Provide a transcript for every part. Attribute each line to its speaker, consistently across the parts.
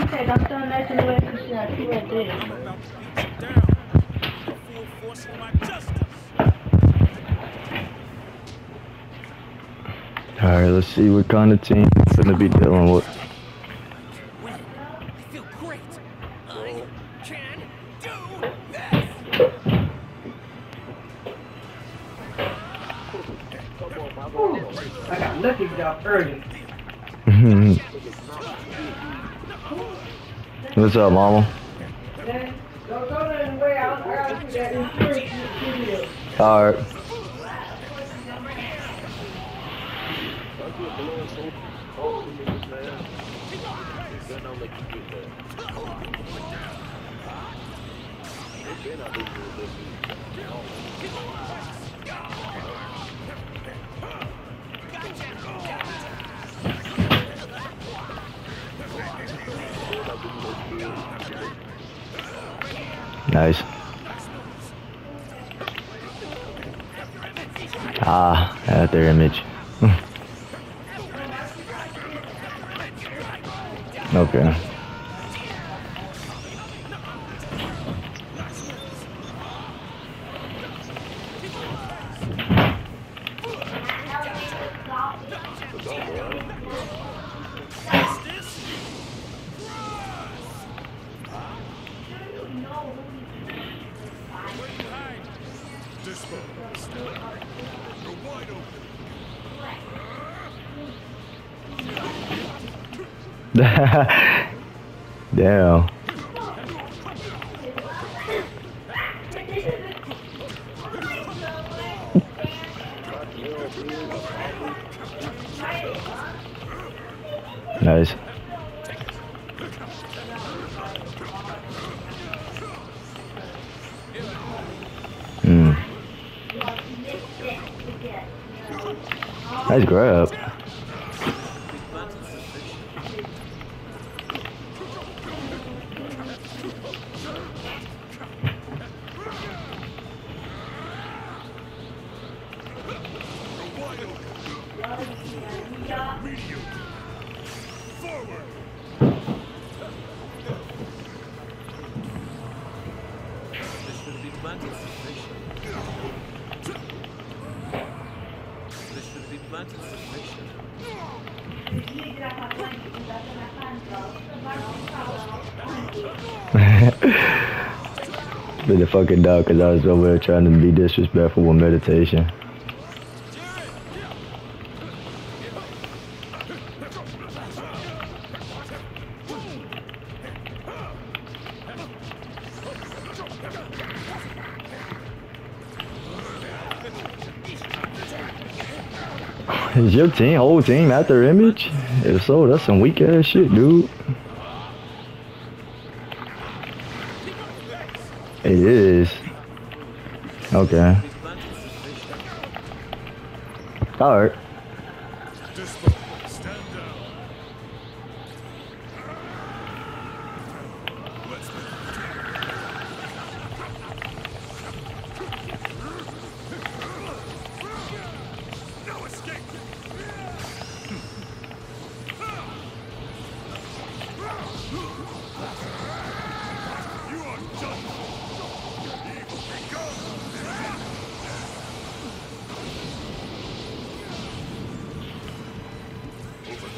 Speaker 1: he said, I'm still nice in the way for shit. He went there.
Speaker 2: Alright, let's see what kind of team it's gonna be dealing with.
Speaker 3: I feel great. I can do this.
Speaker 1: I got lucky job early.
Speaker 2: What's up, mama?
Speaker 1: Then,
Speaker 2: Nice. Ah, at their image. okay. Damn. Nice. Hmm. Nice grab. Been the fucking dog because I was over there trying to be disrespectful with meditation. Is your team, whole team at their image? If so, that's some weak ass shit, dude. It is. Okay. Alright.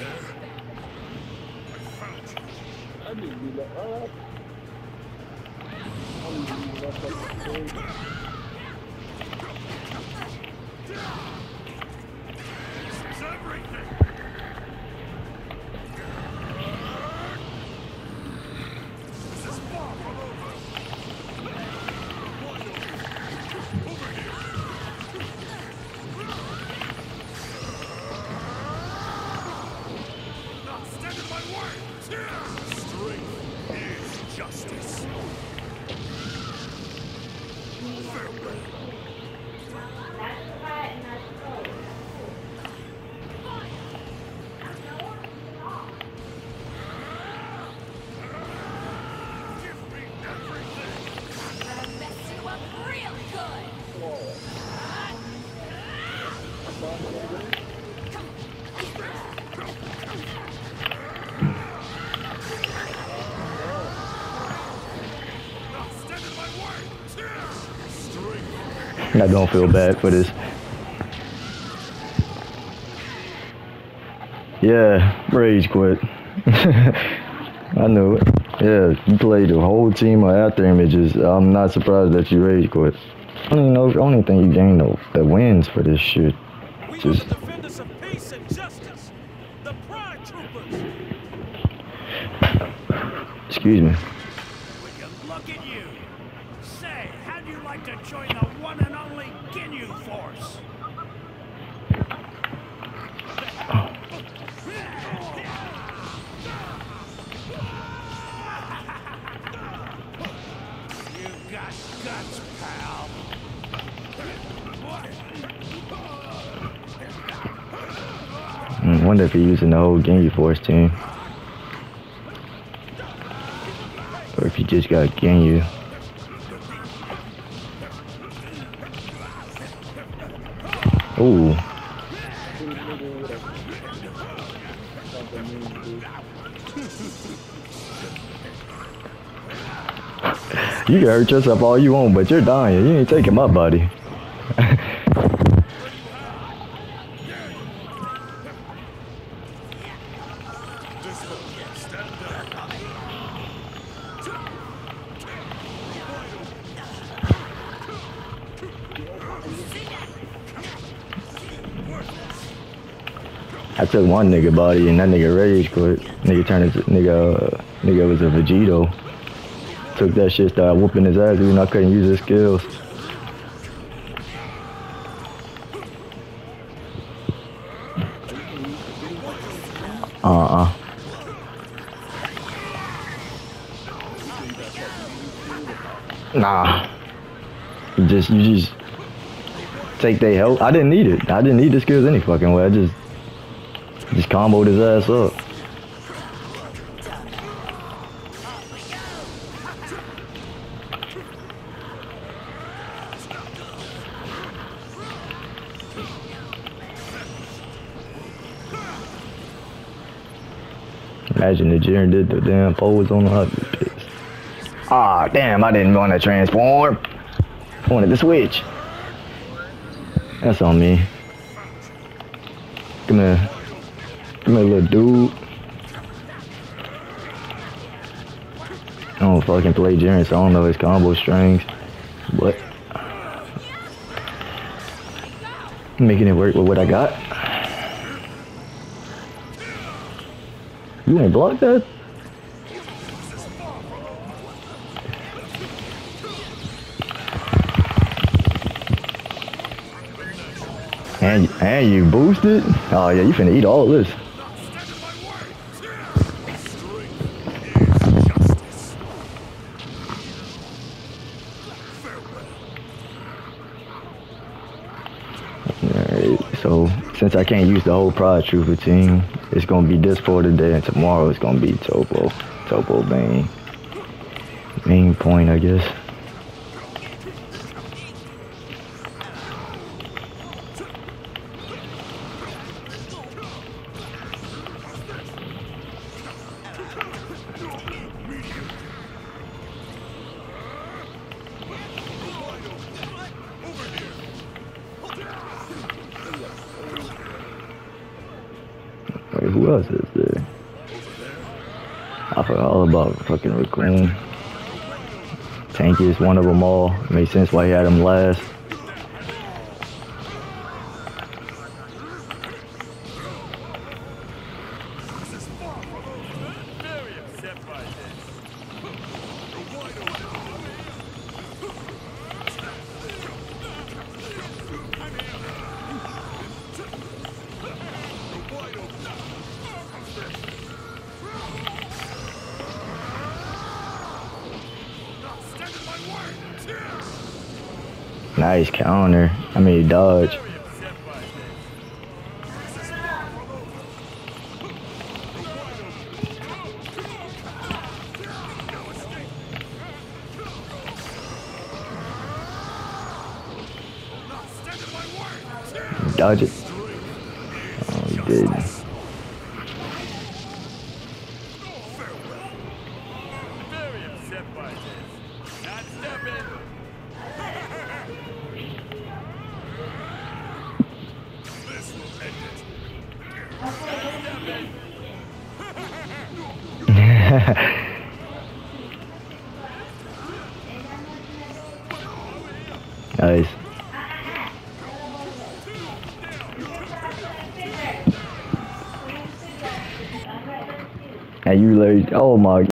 Speaker 4: Over there. I found you. This
Speaker 2: I don't feel bad for this. Yeah, rage quit. I knew it. Yeah, you played the whole team of after images. I'm not surprised that you rage quit. I don't even know if the only thing you gain though the wins for this shit. Just
Speaker 3: the defenders of peace and justice. The Pride Troopers.
Speaker 2: excuse me.
Speaker 5: Would you look at you? Say, how'd you like to join the one and only Ginyu Force? You got guts, pal.
Speaker 2: Hmm, I wonder if he's using the whole Ginyu Force team. Or if he just got Ginyu. Ooh. You can hurt yourself all you want, but you're dying. You ain't taking my body. I took one nigga body and that nigga rage quit. Nigga turned into nigga uh, nigga was a Vegito. Took that shit, started whooping his ass even though I couldn't use his skills. Uh-uh. Nah. You just you just take their help. I didn't need it. I didn't need the skills any fucking way. I just just comboed his ass up. Imagine the Jiren did the damn pose on the be pissed. Ah, damn, I didn't want to transform. I wanted to switch. That's on me. Come here. Come here, little dude. I don't fucking play Jiren, so I don't know his combo strings. But making it work with what I got. You ain't blocked that? And, and you boosted? Oh yeah, you finna eat all of this. Since I can't use the whole Pride Trooper team, it's gonna be this for today, and tomorrow it's gonna be Toppo. Toppo main. Main point, I guess. Who else is there? I forgot all about fucking Raccoon. Tank is one of them all. Made sense why he had him last. Nice counter. I mean dodge. Dodge it. Oh, he did.
Speaker 4: nice. And you literally, oh my